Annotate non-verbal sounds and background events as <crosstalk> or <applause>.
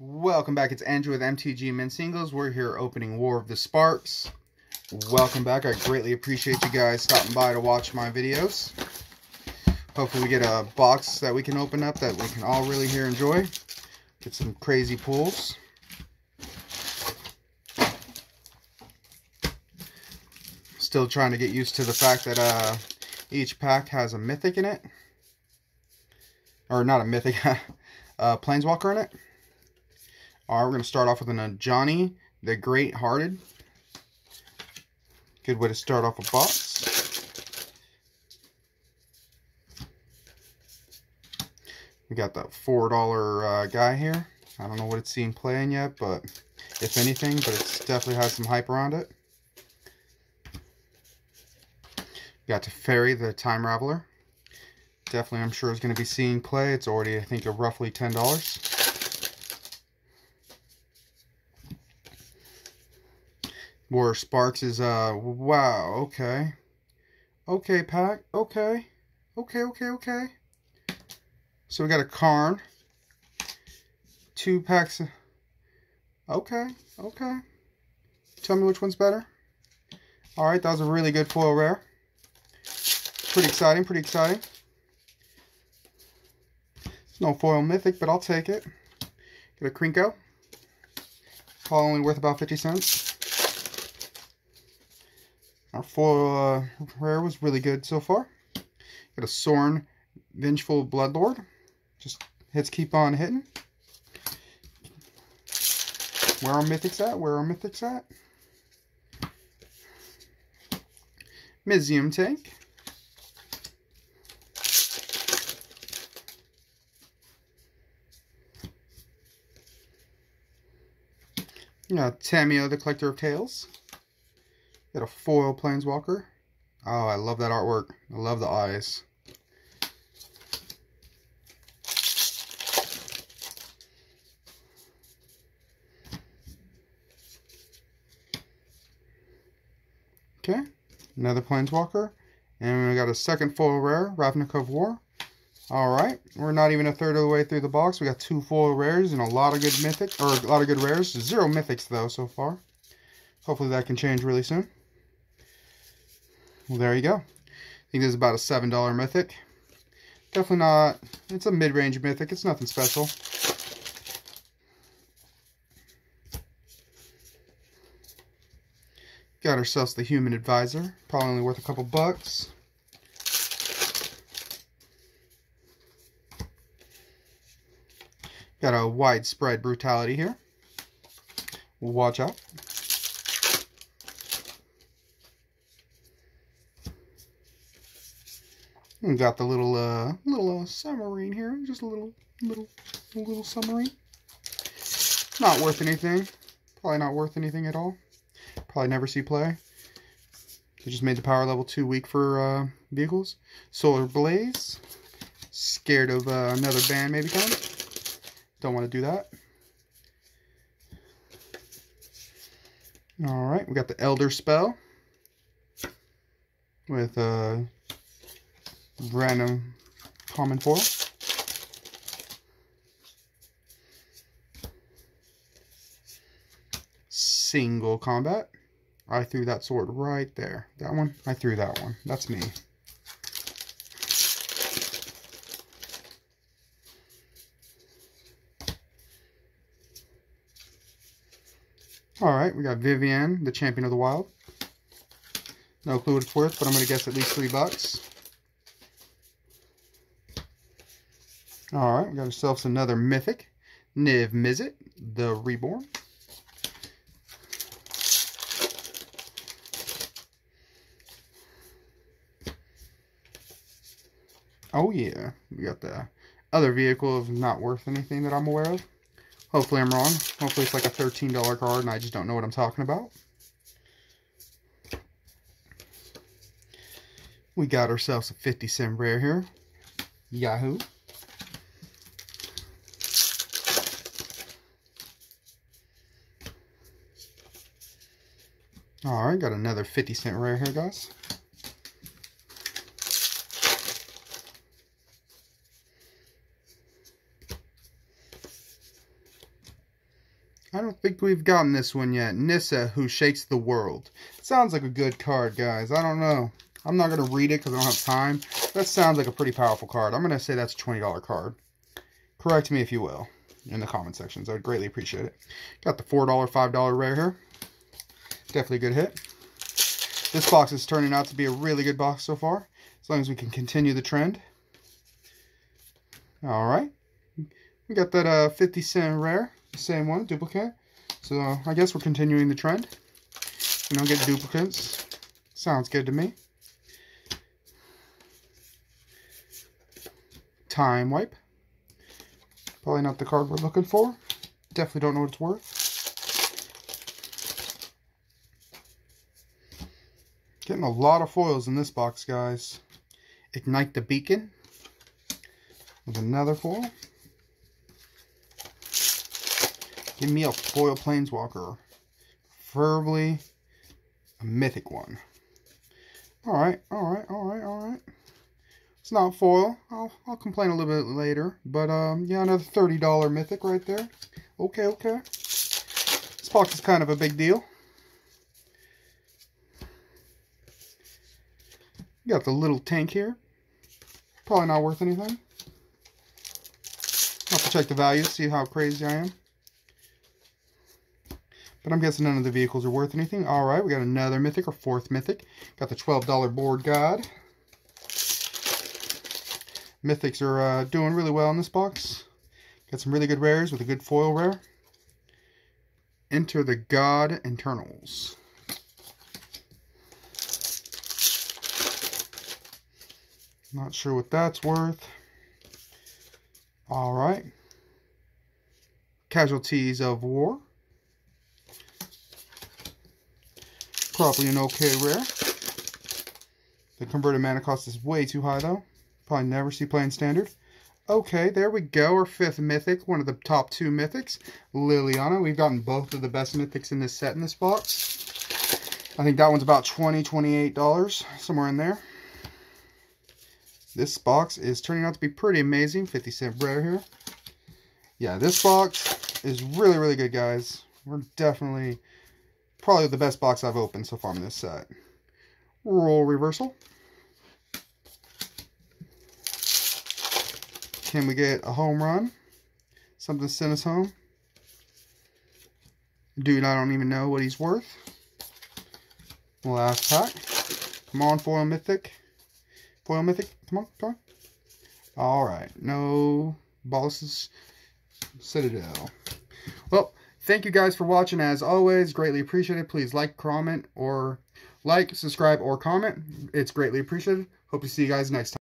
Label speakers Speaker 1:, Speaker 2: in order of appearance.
Speaker 1: Welcome back. It's Andrew with MTG Mint Singles. We're here opening War of the Sparks. Welcome back. I greatly appreciate you guys stopping by to watch my videos. Hopefully we get a box that we can open up that we can all really here enjoy. Get some crazy pulls. Still trying to get used to the fact that uh, each pack has a mythic in it. Or not a mythic, a <laughs> planeswalker in it. Alright, we're going to start off with an Johnny the Great Hearted. Good way to start off a box. We got that $4 uh, guy here. I don't know what it's seen playing yet, but if anything, but it definitely has some hype around it. got Teferi, the Time Raveler. Definitely, I'm sure is going to be seeing play. It's already, I think, roughly $10. War Sparks is, uh, wow, okay. Okay, pack, okay. Okay, okay, okay. So we got a Karn. Two packs. Okay, okay. Tell me which one's better. Alright, that was a really good foil rare. Pretty exciting, pretty exciting. It's no foil mythic, but I'll take it. Get a Krenko. Probably only worth about 50 cents. Our foil uh, rare was really good so far. Got a Sorin, Vengeful Bloodlord. Just hits keep on hitting. Where are mythics at? Where are mythics at? Mizzium Tank. got Tamiyo, the Collector of Tales. Got a foil planeswalker. Oh, I love that artwork. I love the eyes. Okay, another planeswalker. And we got a second foil rare, Ravnica of War. Alright, we're not even a third of the way through the box. We got two foil rares and a lot of good mythic, or a lot of good rares. Zero mythics though so far. Hopefully that can change really soon. Well, there you go. I think this is about a $7 Mythic. Definitely not, it's a mid-range Mythic. It's nothing special. Got ourselves the Human Advisor. Probably only worth a couple bucks. Got a widespread brutality here. Watch out. We got the little uh little uh, submarine here, just a little little little submarine. Not worth anything. Probably not worth anything at all. Probably never see play. Just made the power level too weak for uh, vehicles. Solar Blaze. Scared of uh, another band maybe coming. Don't want to do that. Alright, we got the Elder Spell. With uh, random common foil. Single combat. I threw that sword right there. That one? I threw that one. That's me. Alright, we got Vivien, the champion of the wild. No clue what it's worth, but I'm going to guess at least three bucks. Alright, we got ourselves another Mythic. Niv Mizzet, the Reborn. Oh yeah, we got the other vehicle of not worth anything that I'm aware of. Hopefully I'm wrong. Hopefully it's like a $13 card and I just don't know what I'm talking about. We got ourselves a 50 cent rare here. Yahoo. Alright, got another 50 cent rare here, guys. I don't think we've gotten this one yet. Nissa, Who Shakes the World. Sounds like a good card, guys. I don't know. I'm not going to read it because I don't have time. That sounds like a pretty powerful card. I'm going to say that's a $20 card. Correct me if you will in the comment sections. I would greatly appreciate it. Got the $4, $5 rare here. Definitely a good hit. This box is turning out to be a really good box so far. As long as we can continue the trend. Alright. We got that uh, 50 cent rare. Same one, duplicate. So uh, I guess we're continuing the trend. You know, get duplicates. Sounds good to me. Time wipe. Probably not the card we're looking for. Definitely don't know what it's worth. Getting a lot of foils in this box, guys. Ignite the Beacon. With another foil. Give me a foil Planeswalker. Preferably a mythic one. Alright, alright, alright, alright. It's not foil. I'll, I'll complain a little bit later. But, um, yeah, another $30 mythic right there. Okay, okay. This box is kind of a big deal. Got the little tank here. Probably not worth anything. I'll have to check the values, see how crazy I am. But I'm guessing none of the vehicles are worth anything. Alright, we got another Mythic, or fourth Mythic. Got the $12 board god. Mythics are uh, doing really well in this box. Got some really good rares with a good foil rare. Enter the God Eternals. Not sure what that's worth. Alright. Casualties of War. Probably an okay rare. The converted mana cost is way too high though. Probably never see playing standard. Okay, there we go. Our fifth mythic, one of the top two mythics. Liliana. We've gotten both of the best mythics in this set in this box. I think that one's about $20, $28, somewhere in there. This box is turning out to be pretty amazing. 50 cent rare here. Yeah, this box is really, really good, guys. We're definitely probably the best box I've opened so far in this set. Role reversal. Can we get a home run? Something to send us home? Dude, I don't even know what he's worth. Last pack. Come on, foil mythic. Foil mythic. Come on, come on. Alright. No bosses. Citadel. Well, thank you guys for watching as always. Greatly appreciated. Please like, comment, or like, subscribe, or comment. It's greatly appreciated. Hope to see you guys next time.